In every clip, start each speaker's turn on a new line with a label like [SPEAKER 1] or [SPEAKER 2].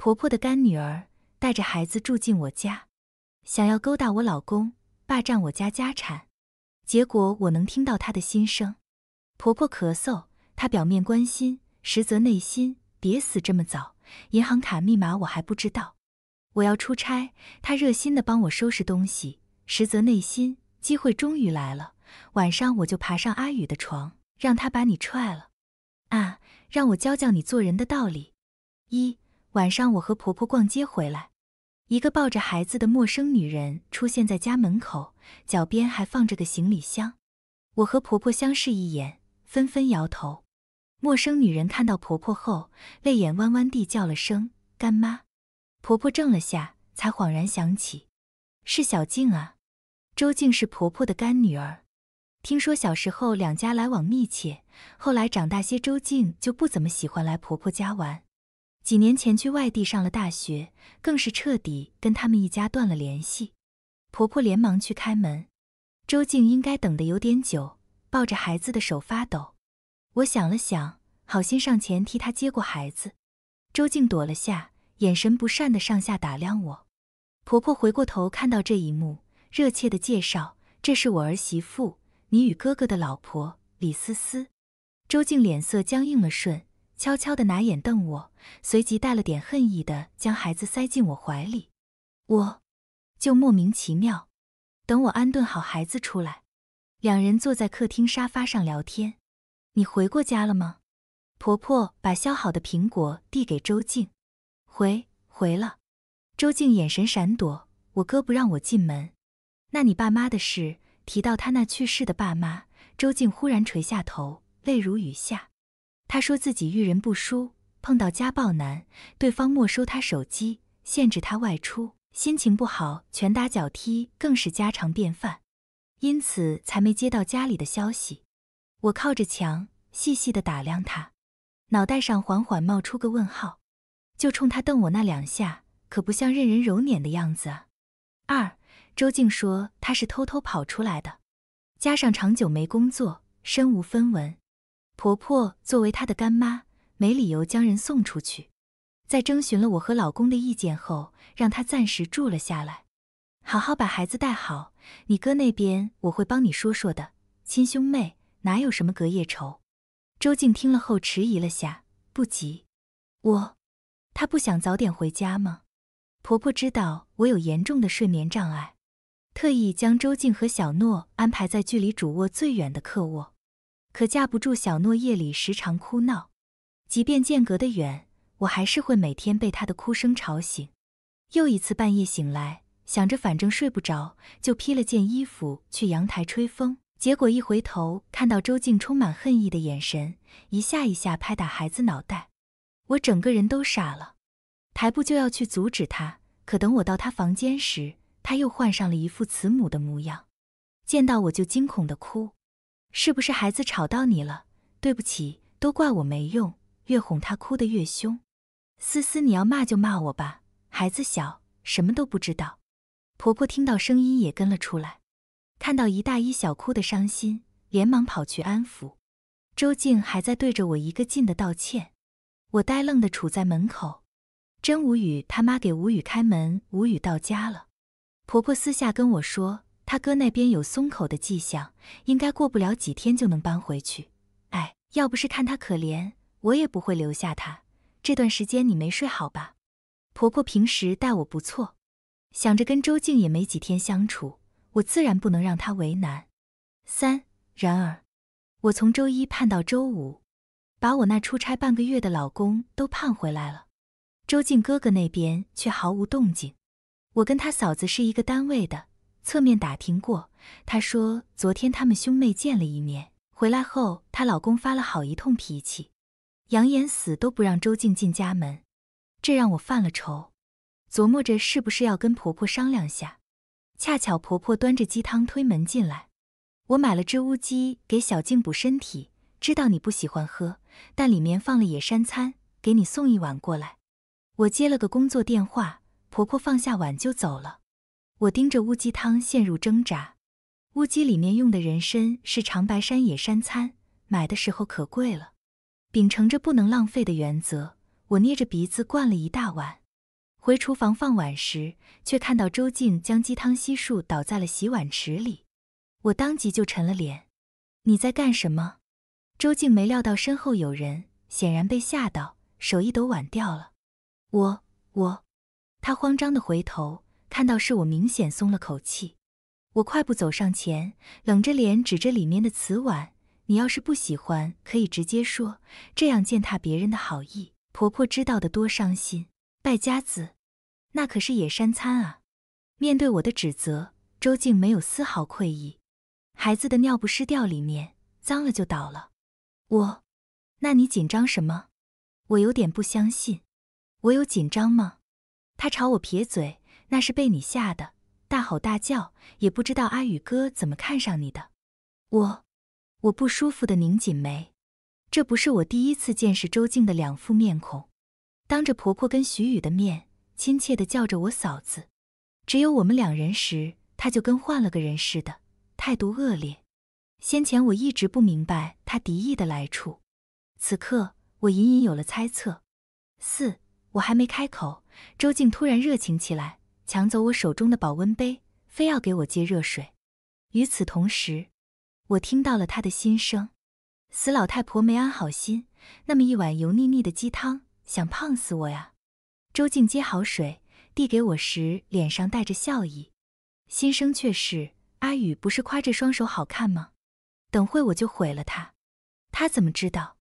[SPEAKER 1] 婆婆的干女儿带着孩子住进我家，想要勾搭我老公，霸占我家家产。结果我能听到她的心声。婆婆咳嗽，她表面关心，实则内心别死这么早。银行卡密码我还不知道。我要出差，她热心的帮我收拾东西，实则内心机会终于来了。晚上我就爬上阿宇的床，让他把你踹了。啊，让我教教你做人的道理。一晚上我和婆婆逛街回来，一个抱着孩子的陌生女人出现在家门口，脚边还放着个行李箱。我和婆婆相视一眼，纷纷摇头。陌生女人看到婆婆后，泪眼弯弯地叫了声“干妈”。婆婆怔了下，才恍然想起，是小静啊。周静是婆婆的干女儿。听说小时候两家来往密切，后来长大些，周静就不怎么喜欢来婆婆家玩。几年前去外地上了大学，更是彻底跟他们一家断了联系。婆婆连忙去开门，周静应该等得有点久，抱着孩子的手发抖。我想了想，好心上前替她接过孩子。周静躲了下，眼神不善的上下打量我。婆婆回过头看到这一幕，热切的介绍：“这是我儿媳妇。”你与哥哥的老婆李思思，周静脸色僵硬了瞬，悄悄的拿眼瞪我，随即带了点恨意的将孩子塞进我怀里。我就莫名其妙。等我安顿好孩子出来，两人坐在客厅沙发上聊天。你回过家了吗？婆婆把削好的苹果递给周静。回回了。周静眼神闪躲，我哥不让我进门。那你爸妈的事？提到他那去世的爸妈，周静忽然垂下头，泪如雨下。他说自己遇人不淑，碰到家暴男，对方没收他手机，限制他外出，心情不好，拳打脚踢更是家常便饭，因此才没接到家里的消息。我靠着墙，细细的打量他，脑袋上缓缓冒出个问号，就冲他瞪我那两下，可不像任人揉捻的样子啊。二。周静说她是偷偷跑出来的，加上长久没工作，身无分文。婆婆作为她的干妈，没理由将人送出去。在征询了我和老公的意见后，让她暂时住了下来，好好把孩子带好。你哥那边我会帮你说说的，亲兄妹哪有什么隔夜仇？周静听了后迟疑了下，不急。我，她不想早点回家吗？婆婆知道我有严重的睡眠障碍。特意将周静和小诺安排在距离主卧最远的客卧，可架不住小诺夜里时常哭闹，即便间隔的远，我还是会每天被他的哭声吵醒。又一次半夜醒来，想着反正睡不着，就披了件衣服去阳台吹风，结果一回头看到周静充满恨意的眼神，一下一下拍打孩子脑袋，我整个人都傻了，抬步就要去阻止他，可等我到他房间时。他又换上了一副慈母的模样，见到我就惊恐的哭。是不是孩子吵到你了？对不起，都怪我没用。越哄他哭得越凶。思思，你要骂就骂我吧，孩子小，什么都不知道。婆婆听到声音也跟了出来，看到一大一小哭的伤心，连忙跑去安抚。周静还在对着我一个劲的道歉，我呆愣的杵在门口，真无语。他妈给无语开门，无语到家了。婆婆私下跟我说，她哥那边有松口的迹象，应该过不了几天就能搬回去。哎，要不是看他可怜，我也不会留下他。这段时间你没睡好吧？婆婆平时待我不错，想着跟周静也没几天相处，我自然不能让她为难。三，然而，我从周一盼到周五，把我那出差半个月的老公都盼回来了，周静哥哥那边却毫无动静。我跟他嫂子是一个单位的，侧面打听过，他说昨天他们兄妹见了一面，回来后她老公发了好一通脾气，扬言死都不让周静进家门，这让我犯了愁，琢磨着是不是要跟婆婆商量下。恰巧婆婆端着鸡汤推门进来，我买了只乌鸡给小静补身体，知道你不喜欢喝，但里面放了野山参，给你送一碗过来。我接了个工作电话。婆婆放下碗就走了，我盯着乌鸡汤陷入挣扎。乌鸡里面用的人参是长白山野山参，买的时候可贵了。秉承着不能浪费的原则，我捏着鼻子灌了一大碗。回厨房放碗时，却看到周静将鸡汤悉数倒在了洗碗池里，我当即就沉了脸。你在干什么？周静没料到身后有人，显然被吓到，手一抖碗掉了。我我，他慌张的回头，看到是我，明显松了口气。我快步走上前，冷着脸指着里面的瓷碗：“你要是不喜欢，可以直接说，这样践踏别人的好意，婆婆知道的多伤心。败家子，那可是野山餐啊！”面对我的指责，周静没有丝毫愧意。孩子的尿不湿掉里面，脏了就倒了。我，那你紧张什么？我有点不相信。我有紧张吗？他朝我撇嘴：“那是被你吓的。”大吼大叫，也不知道阿宇哥怎么看上你的。我，我不舒服的拧紧眉。这不是我第一次见识周静的两副面孔，当着婆婆跟徐宇的面，亲切的叫着我嫂子。只有我们两人时，他就跟换了个人似的，态度恶劣。先前我一直不明白他敌意的来处，此刻我隐隐有了猜测。四，我还没开口，周静突然热情起来。抢走我手中的保温杯，非要给我接热水。与此同时，我听到了他的心声：“死老太婆没安好心，那么一碗油腻腻的鸡汤，想胖死我呀！”周静接好水递给我时，脸上带着笑意，心声却是：“阿宇不是夸这双手好看吗？等会我就毁了他。”他怎么知道？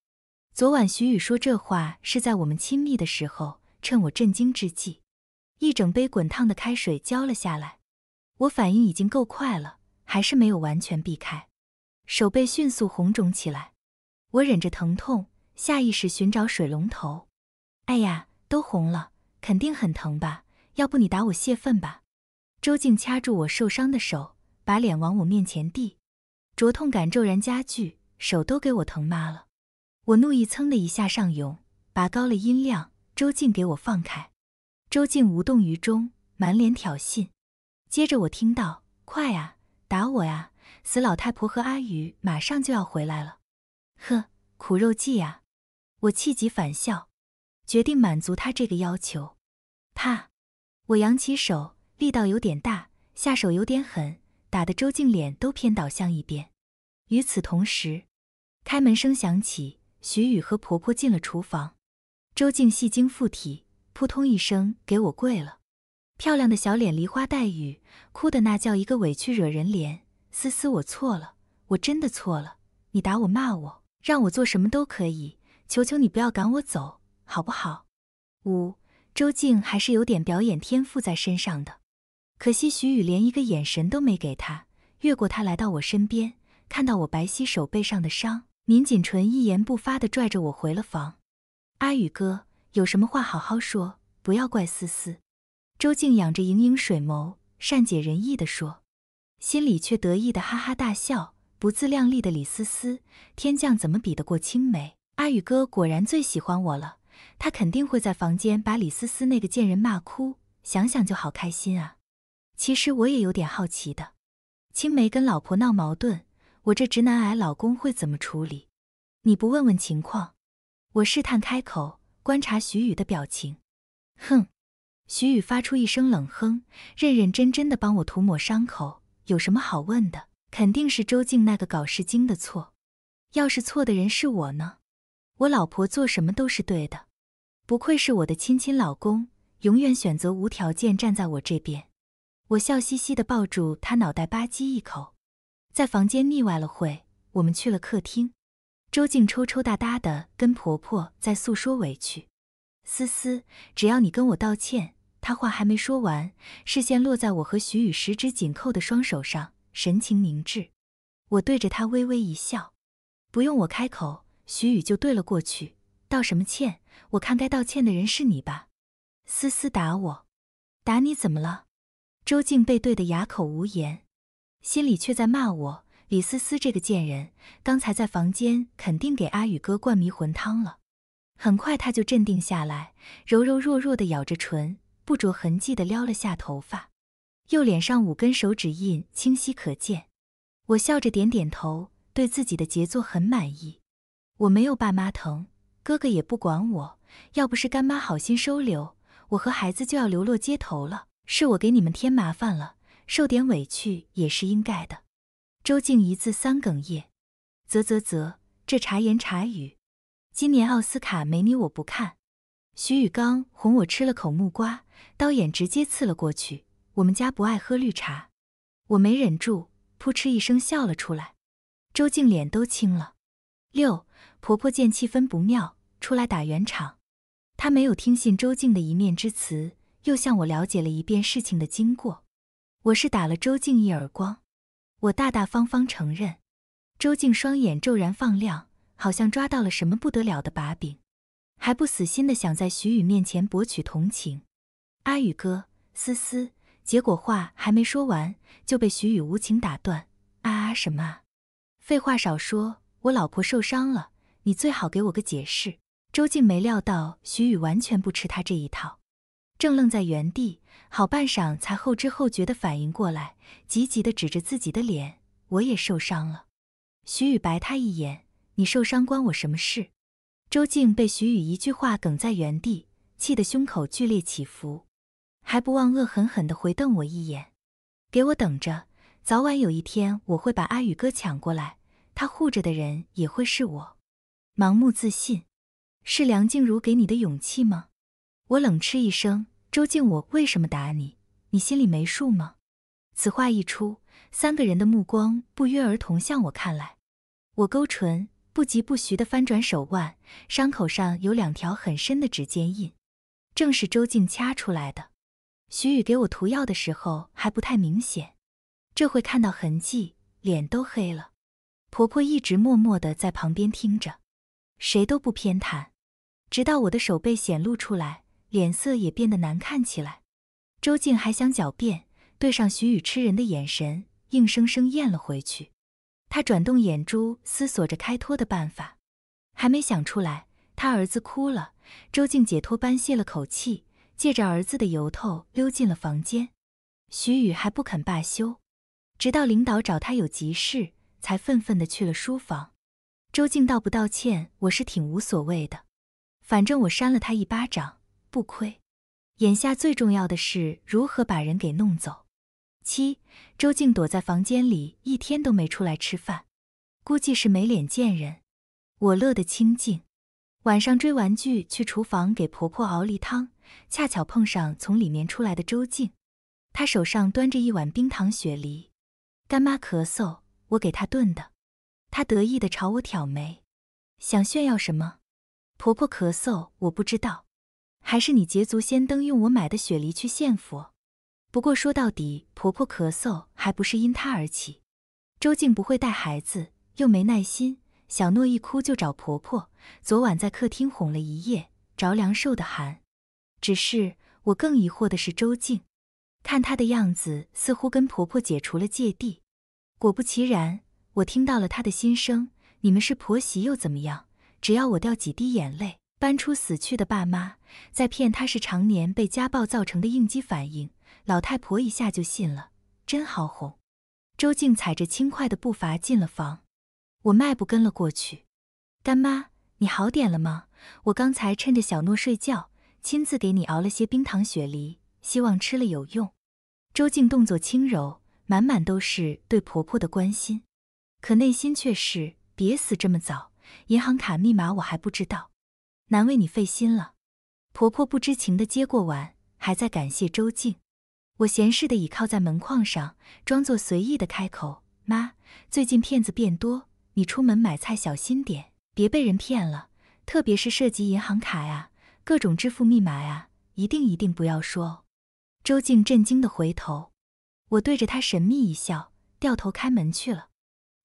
[SPEAKER 1] 昨晚徐宇说这话是在我们亲密的时候，趁我震惊之际。一整杯滚烫的开水浇了下来，我反应已经够快了，还是没有完全避开，手背迅速红肿起来。我忍着疼痛，下意识寻找水龙头。哎呀，都红了，肯定很疼吧？要不你打我泄愤吧？周静掐住我受伤的手，把脸往我面前递，灼痛感骤然加剧，手都给我疼麻了。我怒意噌的一下上涌，拔高了音量：“周静，给我放开！”周静无动于衷，满脸挑衅。接着我听到：“快呀，打我呀！死老太婆和阿宇马上就要回来了。”呵，苦肉计呀！我气急反笑，决定满足他这个要求。啪！我扬起手，力道有点大，下手有点狠，打得周静脸都偏倒向一边。与此同时，开门声响起，徐宇和婆婆进了厨房。周静戏精附体。扑通一声，给我跪了。漂亮的小脸梨花带雨，哭的那叫一个委屈，惹人怜。思思，我错了，我真的错了。你打我骂我，让我做什么都可以，求求你不要赶我走，好不好？五，周静还是有点表演天赋在身上的，可惜徐宇连一个眼神都没给他，越过他来到我身边，看到我白皙手背上的伤，抿紧唇，一言不发的拽着我回了房。阿宇哥。有什么话好好说，不要怪思思。周静仰着盈盈水眸，善解人意地说，心里却得意的哈哈大笑。不自量力的李思思，天降怎么比得过青梅？阿宇哥果然最喜欢我了，他肯定会在房间把李思思那个贱人骂哭，想想就好开心啊。其实我也有点好奇的，青梅跟老婆闹矛盾，我这直男癌老公会怎么处理？你不问问情况？我试探开口。观察徐宇的表情，哼！徐宇发出一声冷哼，认认真真的帮我涂抹伤口。有什么好问的？肯定是周静那个搞事精的错。要是错的人是我呢？我老婆做什么都是对的。不愧是我的亲亲老公，永远选择无条件站在我这边。我笑嘻嘻的抱住他脑袋吧唧一口，在房间腻歪了会，我们去了客厅。周静抽抽搭搭的跟婆婆在诉说委屈，思思，只要你跟我道歉。她话还没说完，视线落在我和徐宇十指紧扣的双手上，神情凝滞。我对着她微微一笑，不用我开口，徐宇就对了过去。道什么歉？我看该道歉的人是你吧？思思打我，打你怎么了？周静被对得哑口无言，心里却在骂我。李思思这个贱人，刚才在房间肯定给阿宇哥灌迷魂汤了。很快他就镇定下来，柔柔弱弱的咬着唇，不着痕迹的撩了下头发，右脸上五根手指印清晰可见。我笑着点点头，对自己的杰作很满意。我没有爸妈疼，哥哥也不管我，要不是干妈好心收留，我和孩子就要流落街头了，是我给你们添麻烦了，受点委屈也是应该的。周静一字三哽咽，啧啧啧，这茶言茶语。今年奥斯卡没你我不看。徐宇刚哄我吃了口木瓜，刀眼直接刺了过去。我们家不爱喝绿茶，我没忍住，扑哧一声笑了出来。周静脸都青了。六婆婆见气氛不妙，出来打圆场。她没有听信周静的一面之词，又向我了解了一遍事情的经过。我是打了周静一耳光。我大大方方承认。周静双眼骤然放亮，好像抓到了什么不得了的把柄，还不死心的想在徐宇面前博取同情。阿宇哥，思思，结果话还没说完，就被徐宇无情打断。啊啊什么？废话少说，我老婆受伤了，你最好给我个解释。周静没料到徐宇完全不吃他这一套，正愣在原地，好半晌才后知后觉的反应过来，急急的指着自己的脸：“我也受伤了。”徐宇白他一眼：“你受伤关我什么事？”周静被徐宇一句话哽在原地，气得胸口剧烈起伏，还不忘恶狠狠地回瞪我一眼：“给我等着，早晚有一天我会把阿宇哥抢过来，他护着的人也会是我。”盲目自信。是梁静茹给你的勇气吗？我冷嗤一声：“周静，我为什么打你？你心里没数吗？”此话一出，三个人的目光不约而同向我看来。我勾唇，不疾不徐地翻转手腕，伤口上有两条很深的指尖印，正是周静掐出来的。徐宇给我涂药的时候还不太明显，这会看到痕迹，脸都黑了。婆婆一直默默地在旁边听着，谁都不偏袒。直到我的手背显露出来，脸色也变得难看起来。周静还想狡辩，对上徐宇吃人的眼神，硬生生咽了回去。他转动眼珠，思索着开脱的办法，还没想出来，他儿子哭了。周静解脱般泄了口气，借着儿子的由头溜进了房间。徐宇还不肯罢休，直到领导找他有急事，才愤愤地去了书房。周静道不道歉，我是挺无所谓的。反正我扇了他一巴掌，不亏。眼下最重要的是如何把人给弄走。七，周静躲在房间里一天都没出来吃饭，估计是没脸见人。我乐得清静。晚上追玩具去厨房给婆婆熬梨汤，恰巧碰上从里面出来的周静，她手上端着一碗冰糖雪梨。干妈咳嗽，我给她炖的。她得意的朝我挑眉，想炫耀什么？婆婆咳嗽，我不知道，还是你捷足先登，用我买的雪梨去献佛。不过说到底，婆婆咳嗽还不是因她而起。周静不会带孩子，又没耐心，小诺一哭就找婆婆。昨晚在客厅哄了一夜，着凉受的寒。只是我更疑惑的是周静，看她的样子，似乎跟婆婆解除了芥蒂。果不其然，我听到了她的心声：你们是婆媳又怎么样？只要我掉几滴眼泪，搬出死去的爸妈，再骗他是常年被家暴造成的应激反应，老太婆一下就信了，真好哄。周静踩着轻快的步伐进了房，我迈步跟了过去。干妈，你好点了吗？我刚才趁着小诺睡觉，亲自给你熬了些冰糖雪梨，希望吃了有用。周静动作轻柔，满满都是对婆婆的关心，可内心却是别死这么早。银行卡密码我还不知道，难为你费心了。婆婆不知情的接过碗，还在感谢周静。我闲适的倚靠在门框上，装作随意的开口：“妈，最近骗子变多，你出门买菜小心点，别被人骗了。特别是涉及银行卡呀，各种支付密码呀，一定一定不要说。”周静震惊的回头，我对着她神秘一笑，掉头开门去了。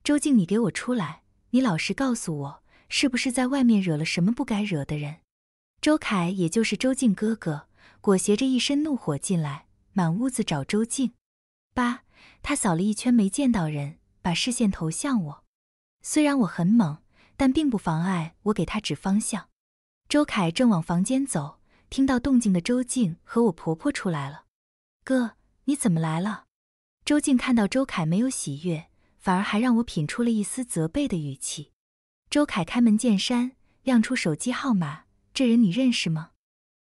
[SPEAKER 1] 周静，你给我出来！你老实告诉我，是不是在外面惹了什么不该惹的人？周凯，也就是周静哥哥，裹挟着一身怒火进来，满屋子找周静。八，他扫了一圈没见到人，把视线投向我。虽然我很猛，但并不妨碍我给他指方向。周凯正往房间走，听到动静的周静和我婆婆出来了。哥，你怎么来了？周静看到周凯没有喜悦。反而还让我品出了一丝责备的语气。周凯开门见山，亮出手机号码：“这人你认识吗？”“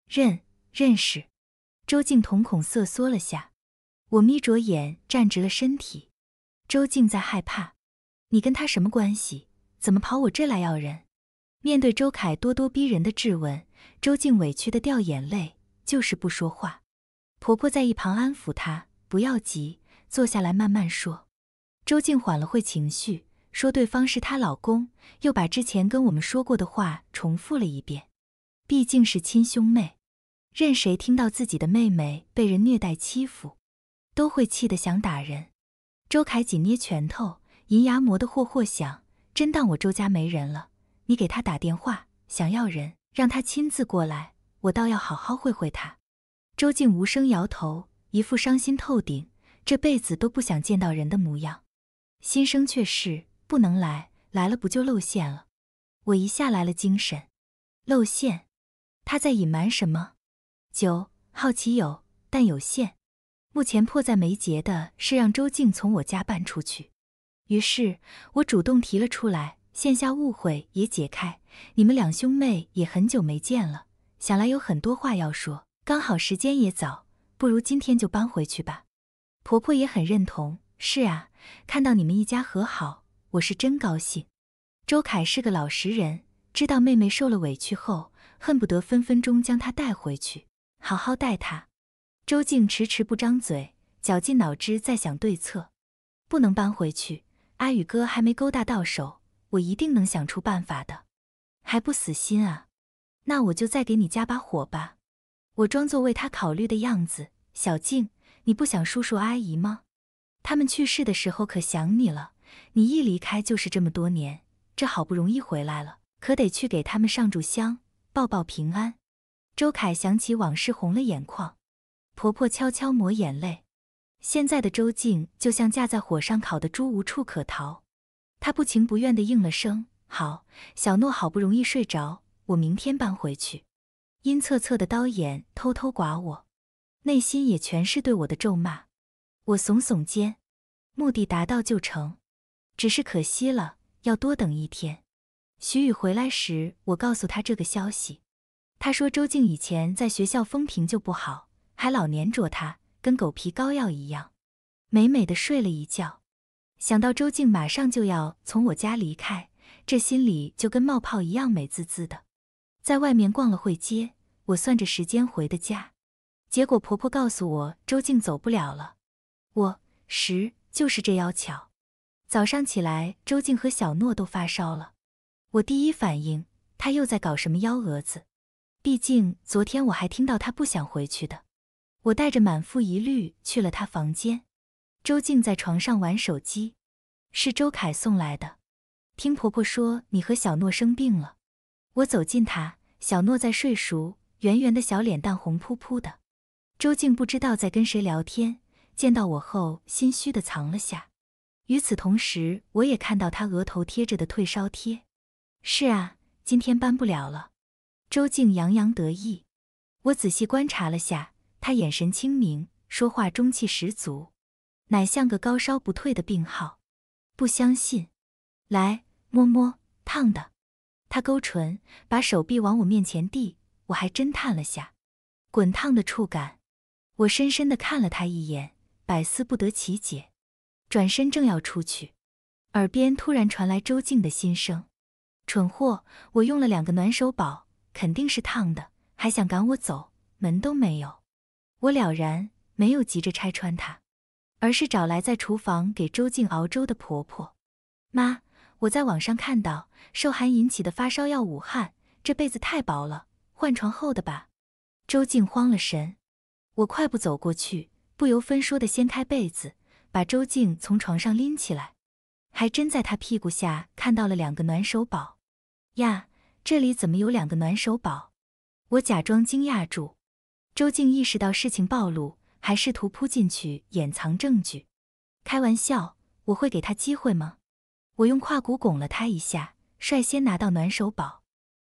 [SPEAKER 1] 认，认识。”周静瞳孔瑟缩了下，我眯着眼站直了身体。周静在害怕，你跟他什么关系？怎么跑我这来要人？面对周凯咄咄逼人的质问，周静委屈的掉眼泪，就是不说话。婆婆在一旁安抚她，不要急，坐下来慢慢说。周静缓了会情绪，说对方是她老公，又把之前跟我们说过的话重复了一遍。毕竟是亲兄妹，任谁听到自己的妹妹被人虐待欺负，都会气得想打人。周凯紧捏拳头，银牙磨得霍霍响，真当我周家没人了？你给他打电话，想要人，让他亲自过来，我倒要好好会会他。周静无声摇头，一副伤心透顶，这辈子都不想见到人的模样。心声却是不能来，来了不就露馅了？我一下来了精神，露馅？他在隐瞒什么？九好奇有，但有限。目前迫在眉睫的是让周静从我家搬出去，于是我主动提了出来。线下误会也解开，你们两兄妹也很久没见了，想来有很多话要说。刚好时间也早，不如今天就搬回去吧。婆婆也很认同。是啊，看到你们一家和好，我是真高兴。周凯是个老实人，知道妹妹受了委屈后，恨不得分分钟将她带回去，好好待她。周静迟迟不张嘴，绞尽脑汁在想对策。不能搬回去，阿宇哥还没勾搭到手。我一定能想出办法的，还不死心啊？那我就再给你加把火吧。我装作为他考虑的样子。小静，你不想叔叔阿姨吗？他们去世的时候可想你了。你一离开就是这么多年，这好不容易回来了，可得去给他们上炷香，报报平安。周凯想起往事，红了眼眶。婆婆悄悄抹眼泪。现在的周静就像架在火上烤的猪，无处可逃。他不情不愿地应了声“好”。小诺好不容易睡着，我明天搬回去。阴恻恻的刀眼偷偷刮我，内心也全是对我的咒骂。我耸耸肩，目的达到就成，只是可惜了，要多等一天。徐宇回来时，我告诉他这个消息。他说周静以前在学校风评就不好，还老黏着他，跟狗皮膏药一样。美美的睡了一觉。想到周静马上就要从我家离开，这心里就跟冒泡一样美滋滋的。在外面逛了会街，我算着时间回的家，结果婆婆告诉我周静走不了了。我十就是这妖巧。早上起来，周静和小诺都发烧了。我第一反应，他又在搞什么幺蛾子？毕竟昨天我还听到他不想回去的。我带着满腹疑虑去了他房间。周静在床上玩手机，是周凯送来的。听婆婆说你和小诺生病了，我走近他，小诺在睡熟，圆圆的小脸蛋红扑扑的。周静不知道在跟谁聊天，见到我后心虚的藏了下。与此同时，我也看到他额头贴着的退烧贴。是啊，今天搬不了了。周静洋洋得意。我仔细观察了下，他眼神清明，说话中气十足。乃像个高烧不退的病号，不相信？来摸摸，烫的。他勾唇，把手臂往我面前递，我还真探了下，滚烫的触感。我深深的看了他一眼，百思不得其解。转身正要出去，耳边突然传来周静的心声：“蠢货，我用了两个暖手宝，肯定是烫的，还想赶我走，门都没有。”我了然，没有急着拆穿他。而是找来在厨房给周静熬粥的婆婆。妈，我在网上看到受寒引起的发烧药武汉，这被子太薄了，换床厚的吧。周静慌了神，我快步走过去，不由分说的掀开被子，把周静从床上拎起来，还真在她屁股下看到了两个暖手宝。呀，这里怎么有两个暖手宝？我假装惊讶住。周静意识到事情暴露。还试图扑进去掩藏证据，开玩笑，我会给他机会吗？我用胯骨拱了他一下，率先拿到暖手宝。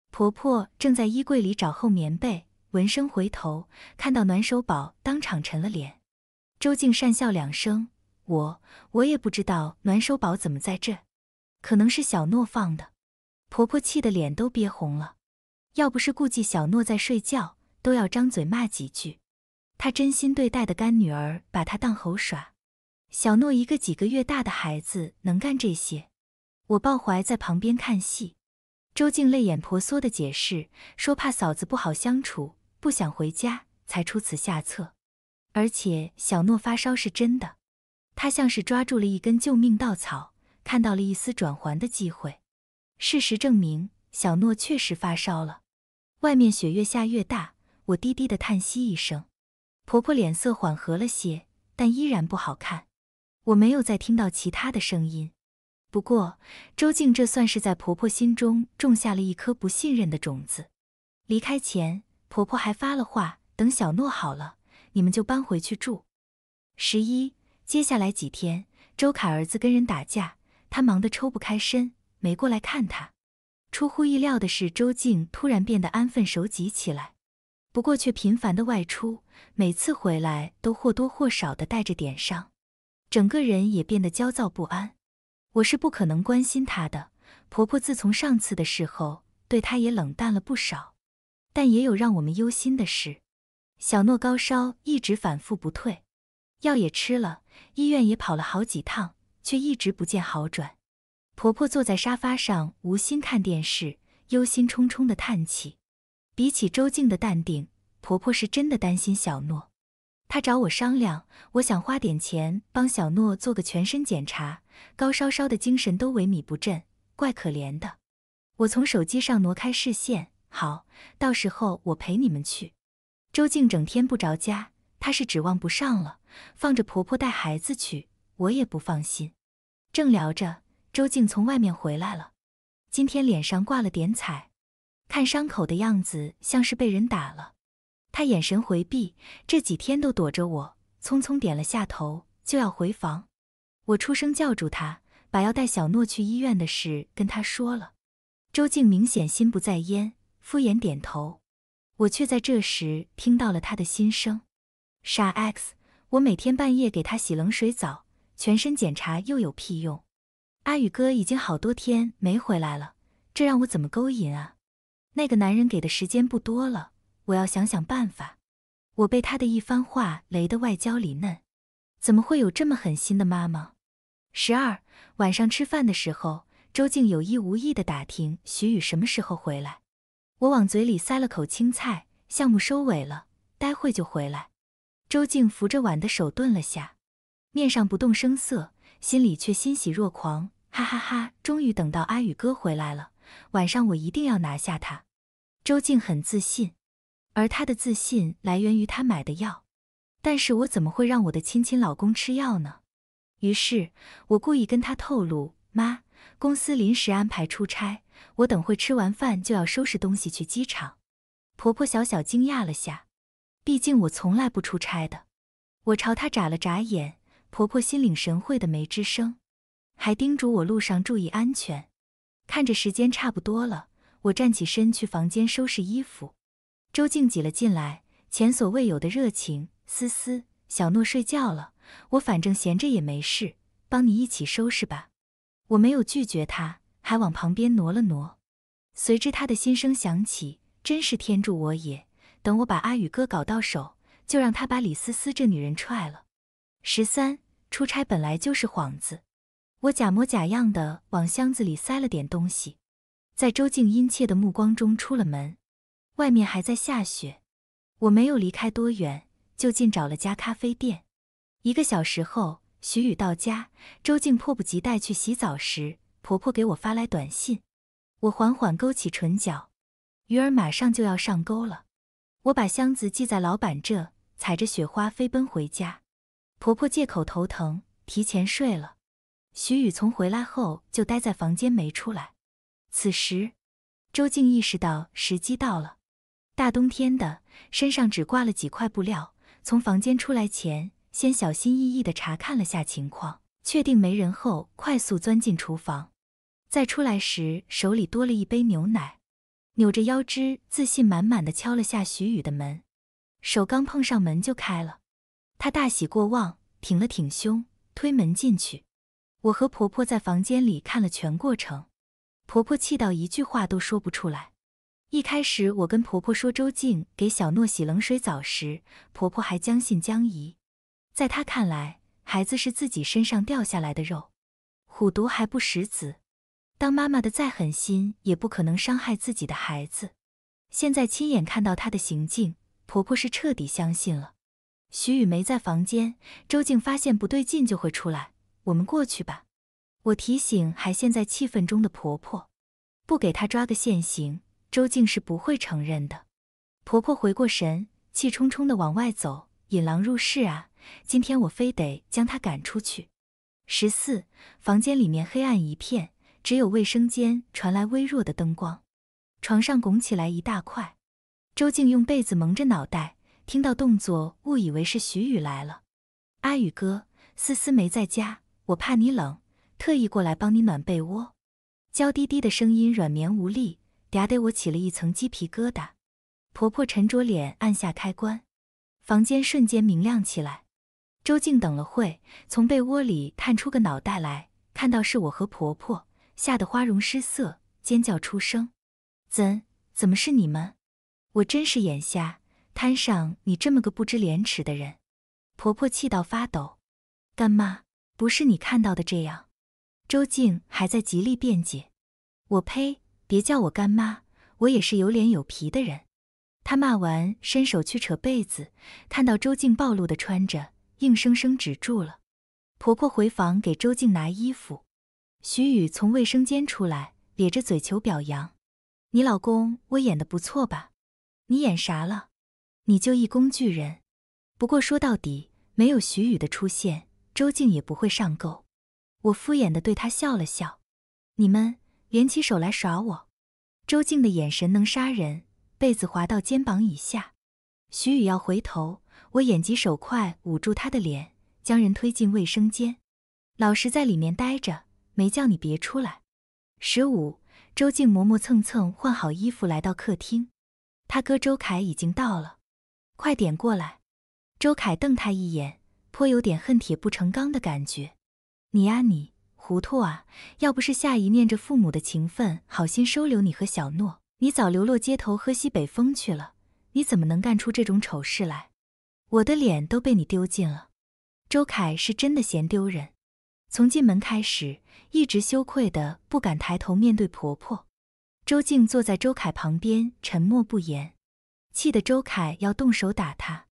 [SPEAKER 1] 婆婆正在衣柜里找厚棉被，闻声回头，看到暖手宝，当场沉了脸。周静讪笑两声，我我也不知道暖手宝怎么在这，可能是小诺放的。婆婆气得脸都憋红了，要不是顾忌小诺在睡觉，都要张嘴骂几句。她真心对待的干女儿把她当猴耍。小诺一个几个月大的孩子能干这些？我抱怀在旁边看戏。周静泪眼婆娑的解释说，怕嫂子不好相处，不想回家，才出此下策。而且小诺发烧是真的，他像是抓住了一根救命稻草，看到了一丝转圜的机会。事实证明，小诺确实发烧了。外面雪越下越大，我低低的叹息一声。婆婆脸色缓和了些，但依然不好看。我没有再听到其他的声音。不过，周静这算是在婆婆心中种下了一颗不信任的种子。离开前，婆婆还发了话，等小诺好了。你们就搬回去住。十一，接下来几天，周凯儿子跟人打架，他忙得抽不开身，没过来看他。出乎意料的是，周静突然变得安分守己起来，不过却频繁的外出，每次回来都或多或少的带着点伤，整个人也变得焦躁不安。我是不可能关心他的，婆婆自从上次的事后，对他也冷淡了不少。但也有让我们忧心的事。小诺高烧一直反复不退，药也吃了，医院也跑了好几趟，却一直不见好转。婆婆坐在沙发上无心看电视，忧心忡忡的叹气。比起周静的淡定，婆婆是真的担心小诺。她找我商量，我想花点钱帮小诺做个全身检查，高烧烧的精神都萎靡不振，怪可怜的。我从手机上挪开视线，好，到时候我陪你们去。周静整天不着家，她是指望不上了。放着婆婆带孩子去，我也不放心。正聊着，周静从外面回来了，今天脸上挂了点彩，看伤口的样子像是被人打了。她眼神回避，这几天都躲着我，匆匆点了下头，就要回房。我出声叫住她，把要带小诺去医院的事跟她说了。周静明显心不在焉，敷衍点头。我却在这时听到了他的心声：“傻 X，我每天半夜给他洗冷水澡，全身检查又有屁用？阿宇哥已经好多天没回来了，这让我怎么勾引啊？那个男人给的时间不多了，我要想想办法。”我被他的一番话雷得外焦里嫩，怎么会有这么狠心的妈妈？十二晚上吃饭的时候，周静有意无意的打听徐宇什么时候回来。我往嘴里塞了口青菜，项目收尾了，待会就回来。周静扶着碗的手顿了下，面上不动声色，心里却欣喜若狂，哈哈哈！终于等到阿宇哥回来了，晚上我一定要拿下他。周静很自信，而她的自信来源于她买的药。但是我怎么会让我的亲亲老公吃药呢？于是我故意跟他透露，妈，公司临时安排出差。我等会吃完饭就要收拾东西去机场。婆婆小小惊讶了下，毕竟我从来不出差的。我朝她眨了眨眼，婆婆心领神会的没吱声，还叮嘱我路上注意安全。看着时间差不多了，我站起身去房间收拾衣服。周静挤了进来，前所未有的热情。思思，小诺睡觉了，我反正闲着也没事，帮你一起收拾吧。我没有拒绝她。还往旁边挪了挪，随之他的心声响起：“真是天助我也！等我把阿宇哥搞到手，就让他把李思思这女人踹了。”十三出差本来就是幌子，我假模假样的往箱子里塞了点东西，在周静殷切的目光中出了门。外面还在下雪，我没有离开多远，就近找了家咖啡店。一个小时后，徐宇到家，周静迫不及待去洗澡时。婆婆给我发来短信，我缓缓勾起唇角，鱼儿马上就要上钩了。我把箱子系在老板这，踩着雪花飞奔回家。婆婆借口头疼，提前睡了。徐宇从回来后就待在房间没出来。此时，周静意识到时机到了。大冬天的，身上只挂了几块布料。从房间出来前，先小心翼翼地查看了下情况，确定没人后，快速钻进厨房。再出来时，手里多了一杯牛奶，扭着腰肢，自信满满的敲了下徐宇的门，手刚碰上门就开了。他大喜过望，挺了挺胸，推门进去。我和婆婆在房间里看了全过程，婆婆气到一句话都说不出来。一开始我跟婆婆说周静给小诺洗冷水澡时，婆婆还将信将疑。在她看来，孩子是自己身上掉下来的肉，虎毒还不食子。当妈妈的再狠心，也不可能伤害自己的孩子。现在亲眼看到她的行径，婆婆是彻底相信了。徐宇没在房间，周静发现不对劲就会出来。我们过去吧。我提醒还陷在气愤中的婆婆，不给她抓个现行。周静是不会承认的。婆婆回过神，气冲冲地往外走，引狼入室啊！今天我非得将她赶出去。十四房间里面黑暗一片，只有卫生间传来微弱的灯光。床上拱起来一大块，周静用被子蒙着脑袋，听到动作误以为是徐宇来了。阿宇哥，思思没在家，我怕你冷，特意过来帮你暖被窝。娇滴滴的声音软绵无力。嗲得我起了一层鸡皮疙瘩。婆婆沉着脸按下开关，房间瞬间明亮起来。周静等了会，从被窝里探出个脑袋来，看到是我和婆婆，吓得花容失色，尖叫出声：“怎怎么是你们？我真是眼瞎，摊上你这么个不知廉耻的人！”婆婆气到发抖：“干妈，不是你看到的这样。”周静还在极力辩解：“我呸！”别叫我干妈，我也是有脸有皮的人。她骂完，伸手去扯被子，看到周静暴露的穿着，硬生生止住了。婆婆回房给周静拿衣服，徐宇从卫生间出来，咧着嘴求表扬：“你老公我演的不错吧？你演啥了？你就一工具人。不过说到底，没有徐宇的出现，周静也不会上钩。”我敷衍的对他笑了笑：“你们。”连起手来耍我，周静的眼神能杀人。被子滑到肩膀以下，徐宇要回头，我眼疾手快捂住他的脸，将人推进卫生间。老实在里面待着，没叫你别出来。十五，周静磨磨蹭蹭换好衣服来到客厅，他哥周凯已经到了，快点过来。周凯瞪他一眼，颇有点恨铁不成钢的感觉。你呀你。糊涂啊！要不是夏姨念着父母的情分，好心收留你和小诺，你早流落街头喝西北风去了。你怎么能干出这种丑事来？我的脸都被你丢尽了。周凯是真的嫌丢人，从进门开始一直羞愧的不敢抬头面对婆婆。周静坐在周凯旁边，沉默不言，气得周凯要动手打他。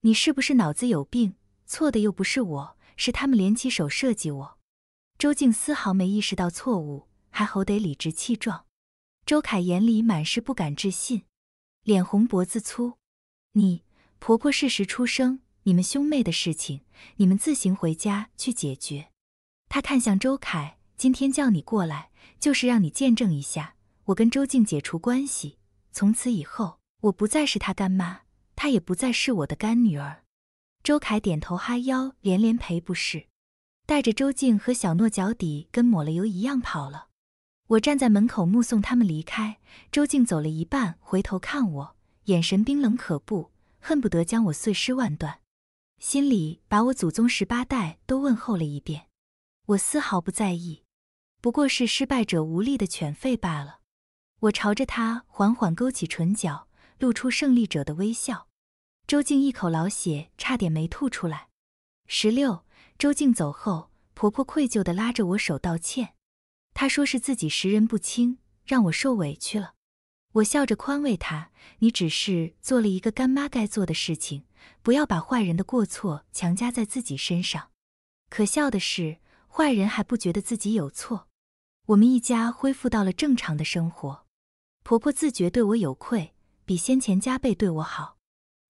[SPEAKER 1] 你是不是脑子有病？错的又不是我，是他们联起手设计我。周静丝毫没意识到错误，还吼得理直气壮。周凯眼里满是不敢置信，脸红脖子粗。你婆婆适时出声，你们兄妹的事情，你们自行回家去解决。他看向周凯，今天叫你过来，就是让你见证一下，我跟周静解除关系，从此以后，我不再是他干妈，她也不再是我的干女儿。周凯点头哈腰，连连赔不是。带着周静和小诺脚底跟抹了油一样跑了。我站在门口目送他们离开。周静走了一半，回头看我，眼神冰冷可怖，恨不得将我碎尸万段，心里把我祖宗十八代都问候了一遍。我丝毫不在意，不过是失败者无力的犬吠罢了。我朝着他缓缓勾起唇角，露出胜利者的微笑。周静一口老血差点没吐出来。十六。周静走后，婆婆愧疚地拉着我手道歉。她说是自己识人不清，让我受委屈了。我笑着宽慰她：“你只是做了一个干妈该做的事情，不要把坏人的过错强加在自己身上。”可笑的是，坏人还不觉得自己有错。我们一家恢复到了正常的生活。婆婆自觉对我有愧，比先前加倍对我好。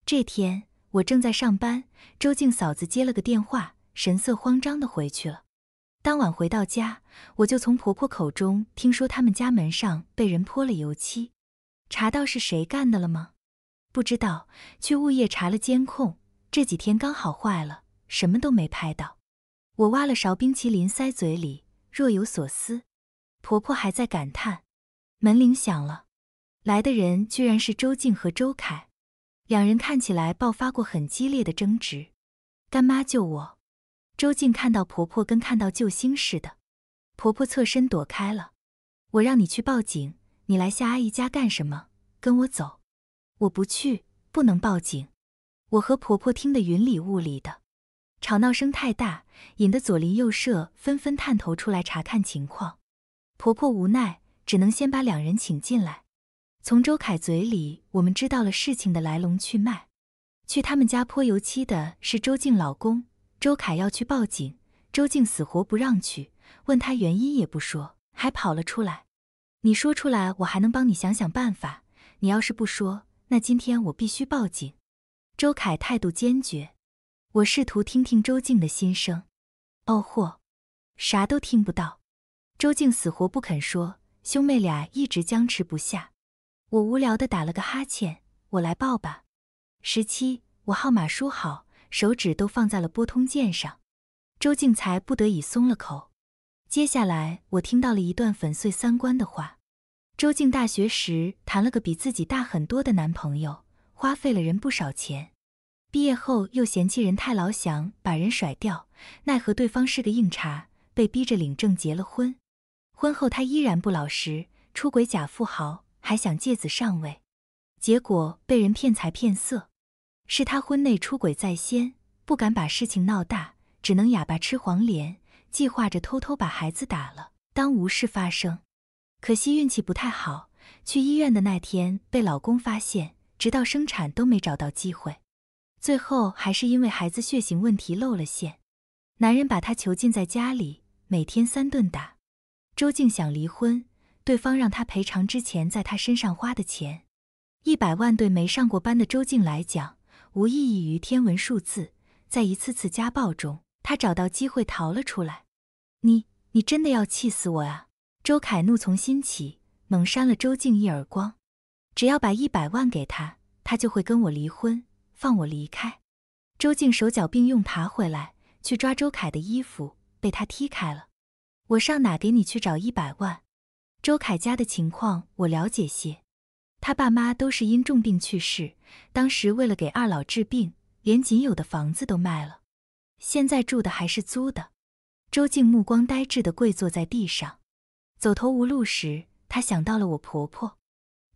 [SPEAKER 1] 这天我正在上班，周静嫂子接了个电话。神色慌张的回去了。当晚回到家，我就从婆婆口中听说他们家门上被人泼了油漆，查到是谁干的了吗？不知道，去物业查了监控，这几天刚好坏了，什么都没拍到。我挖了勺冰淇淋塞嘴里，若有所思。婆婆还在感叹。门铃响了，来的人居然是周静和周凯，两人看起来爆发过很激烈的争执。干妈救我！周静看到婆婆跟看到救星似的，婆婆侧身躲开了。我让你去报警，你来夏阿姨家干什么？跟我走。我不去，不能报警。我和婆婆听得云里雾里的，吵闹声太大，引得左邻右舍纷纷探头出来查看情况。婆婆无奈，只能先把两人请进来。从周凯嘴里，我们知道了事情的来龙去脉。去他们家泼油漆的是周静老公，周凯要去报警，周静死活不让去，问他原因也不说，还跑了出来。你说出来，我还能帮你想想办法；你要是不说，那今天我必须报警。周凯态度坚决。我试图听听周静的心声，哦豁，啥都听不到。周静死活不肯说，兄妹俩一直僵持不下。我无聊的打了个哈欠，我来报吧。十七，我号码输好，手指都放在了拨通键上。周静才不得已松了口。接下来，我听到了一段粉碎三观的话。周静大学时谈了个比自己大很多的男朋友，花费了人不少钱。毕业后又嫌弃人太老，想把人甩掉，奈何对方是个硬茬，被逼着领证结了婚。婚后他依然不老实，出轨假富豪，还想借子上位，结果被人骗财骗色。是他婚内出轨在先，不敢把事情闹大，只能哑巴吃黄连，计划着偷偷把孩子打了，当无事发生。可惜运气不太好，去医院的那天被老公发现，直到生产都没找到机会，最后还是因为孩子血型问题露了馅。男人把她囚禁在家里，每天三顿打。周静想离婚，对方让她赔偿之前在他身上花的钱，一百万对没上过班的周静来讲。无意义于天文数字，在一次次家暴中，他找到机会逃了出来。你，你真的要气死我啊！周凯怒从心起，猛扇了周静一耳光。只要把一百万给他，他就会跟我离婚，放我离开。周静手脚并用爬回来，去抓周凯的衣服，被他踢开了。我上哪给你去找一百万？周凯家的情况我了解些。他爸妈都是因重病去世，当时为了给二老治病，连仅有的房子都卖了，现在住的还是租的。周静目光呆滞地跪坐在地上，走投无路时，她想到了我婆婆。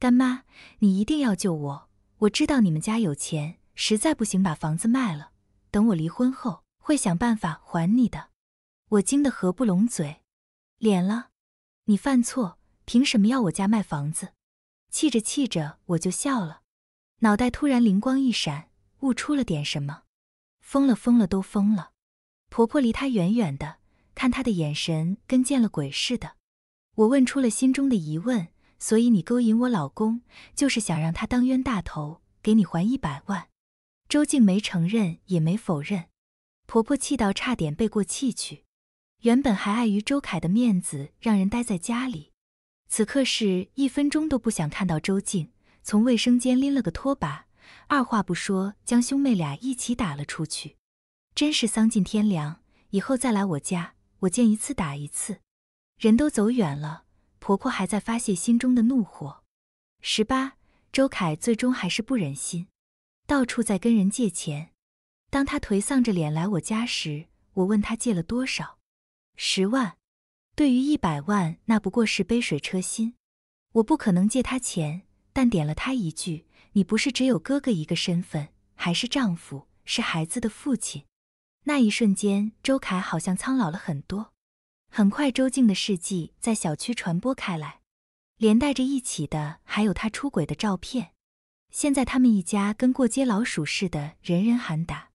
[SPEAKER 1] 干妈，你一定要救我！我知道你们家有钱，实在不行把房子卖了，等我离婚后会想办法还你的。我惊得合不拢嘴，脸了，你犯错，凭什么要我家卖房子？气着气着，我就笑了，脑袋突然灵光一闪，悟出了点什么。疯了，疯了，都疯了！婆婆离他远远的，看他的眼神跟见了鬼似的。我问出了心中的疑问，所以你勾引我老公，就是想让他当冤大头，给你还一百万？周静没承认，也没否认。婆婆气到差点背过气去，原本还碍于周凯的面子，让人待在家里。此刻是一分钟都不想看到周静，从卫生间拎了个拖把，二话不说将兄妹俩一起打了出去。真是丧尽天良！以后再来我家，我见一次打一次。人都走远了，婆婆还在发泄心中的怒火。十八，周凯最终还是不忍心，到处在跟人借钱。当他颓丧着脸来我家时，我问他借了多少，十万。对于一百万，那不过是杯水车薪。我不可能借他钱，但点了他一句：“你不是只有哥哥一个身份，还是丈夫，是孩子的父亲。”那一瞬间，周凯好像苍老了很多。很快，周静的事迹在小区传播开来，连带着一起的还有他出轨的照片。现在他们一家跟过街老鼠似的，人人喊打。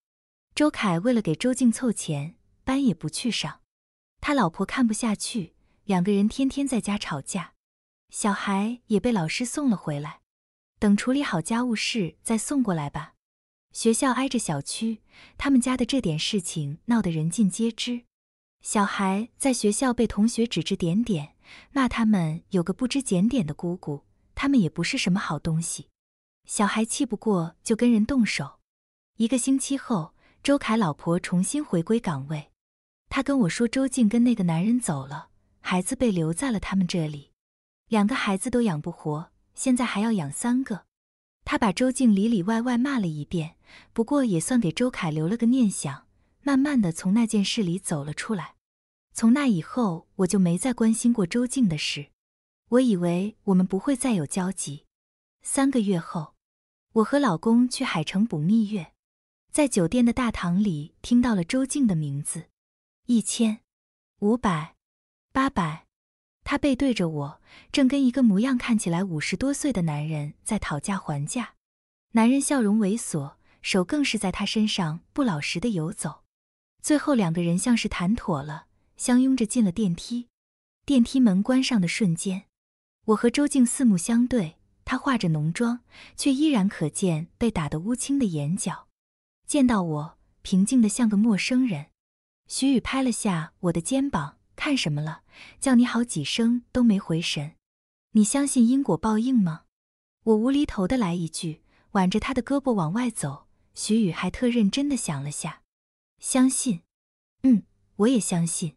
[SPEAKER 1] 周凯为了给周静凑钱，班也不去上。他老婆看不下去，两个人天天在家吵架，小孩也被老师送了回来。等处理好家务事再送过来吧。学校挨着小区，他们家的这点事情闹得人尽皆知。小孩在学校被同学指指点点，骂他们有个不知检点的姑姑，他们也不是什么好东西。小孩气不过就跟人动手。一个星期后，周凯老婆重新回归岗位。他跟我说，周静跟那个男人走了，孩子被留在了他们这里，两个孩子都养不活，现在还要养三个。他把周静里里外外骂了一遍，不过也算给周凯留了个念想，慢慢的从那件事里走了出来。从那以后，我就没再关心过周静的事，我以为我们不会再有交集。三个月后，我和老公去海城补蜜月，在酒店的大堂里听到了周静的名字，一千、五百、八百。他背对着我，正跟一个模样看起来五十多岁的男人在讨价还价。男人笑容猥琐，手更是在他身上不老实的游走。最后两个人像是谈妥了，相拥着进了电梯。电梯门关上的瞬间，我和周静四目相对。她化着浓妆，却依然可见被打得乌青的眼角。见到我，平静的像个陌生人。徐宇拍了下我的肩膀：“看什么了？叫你好几声都没回神。你相信因果报应吗？”我无厘头的来一句，挽着他的胳膊往外走。徐宇还特认真的想了下，相信。嗯，我也相信。